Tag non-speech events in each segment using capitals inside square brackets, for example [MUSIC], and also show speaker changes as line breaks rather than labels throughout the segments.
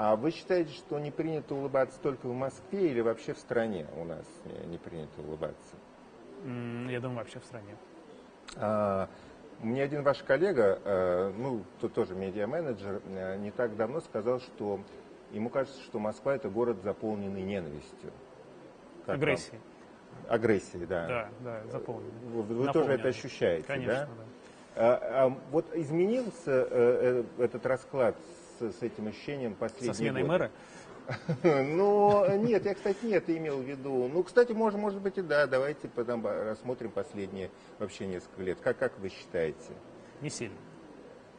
А вы считаете, что не принято улыбаться только в Москве или вообще в стране у нас не принято улыбаться?
Я думаю, вообще в стране.
А, мне один ваш коллега, э, ну, тут тоже медиа-менеджер, э, не так давно сказал, что ему кажется, что Москва это город, заполненный ненавистью.
Как Агрессией.
Вам? Агрессией, да.
Да, да, заполненный.
Вы, вы тоже это ощущаете,
Конечно,
да?
да.
А, а вот изменился э, этот расклад с, с этим ощущением последнего
Со сменой
года?
мэра? [LAUGHS]
Ну, нет, я, кстати, нет, имел в виду. Ну, кстати, может, может быть и да. Давайте потом рассмотрим последние вообще несколько лет. Как, как вы считаете?
Не сильно.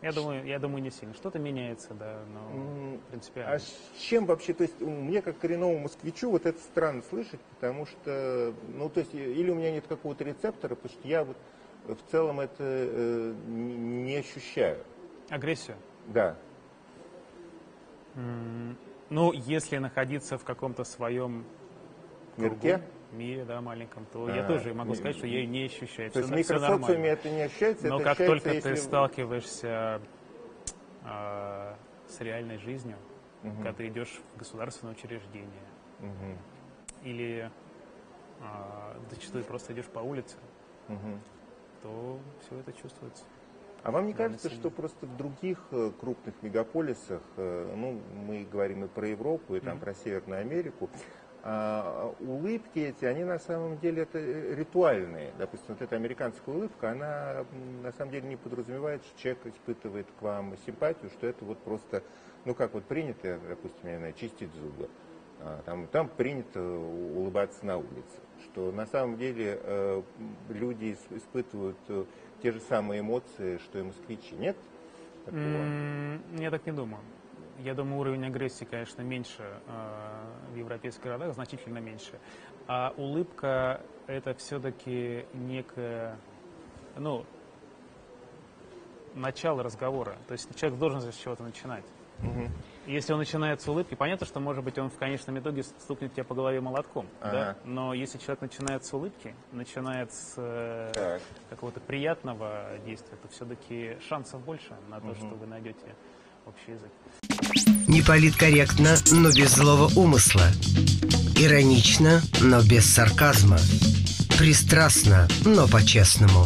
Я думаю, я думаю, не сильно. Что-то меняется, да, но принципиально.
А с чем вообще, то есть мне как коренному москвичу вот это странно слышать, потому что, ну, то есть, или у меня нет какого-то рецептора, потому что я вот в целом это э, не ощущаю.
Агрессию?
Да.
Ну, если находиться в каком-то своем
мирке,
мире, да, маленьком, то а, я тоже могу сказать, что я не ощущаю.
То есть микросоциуме это не ощущается?
Но как только ты сталкиваешься э, с реальной жизнью, угу. когда ты идешь в государственное учреждение, угу. или э, зачастую просто идешь по улице, угу. то все это чувствуется.
А вам не кажется, что просто в других э, крупных мегаполисах, э, ну, мы говорим и про Европу, и там mm-hmm. про Северную Америку, а улыбки эти, они на самом деле это э, ритуальные. Допустим, вот эта американская улыбка, она на самом деле не подразумевает, что человек испытывает к вам симпатию, что это вот просто, ну как вот принято, допустим, я не знаю, чистить зубы. А, там, там принято улыбаться на улице. Что на самом деле э, люди испытывают э, те же самые эмоции, что и москвичи. Нет?
Такого? Я так не думаю. Я думаю, уровень агрессии, конечно, меньше э, в европейских городах, значительно меньше. А улыбка – это все-таки некое, ну, начало разговора. То есть человек должен с чего-то начинать. Угу. Если он начинает с улыбки, понятно, что, может быть, он в конечном итоге стукнет тебя по голове молотком. Ага. Да? Но если человек начинает с улыбки, начинает с э, какого-то приятного действия, то все-таки шансов больше на то, угу. что вы найдете общий язык.
Не политкорректно, но без злого умысла. Иронично, но без сарказма. Пристрастно, но по-честному.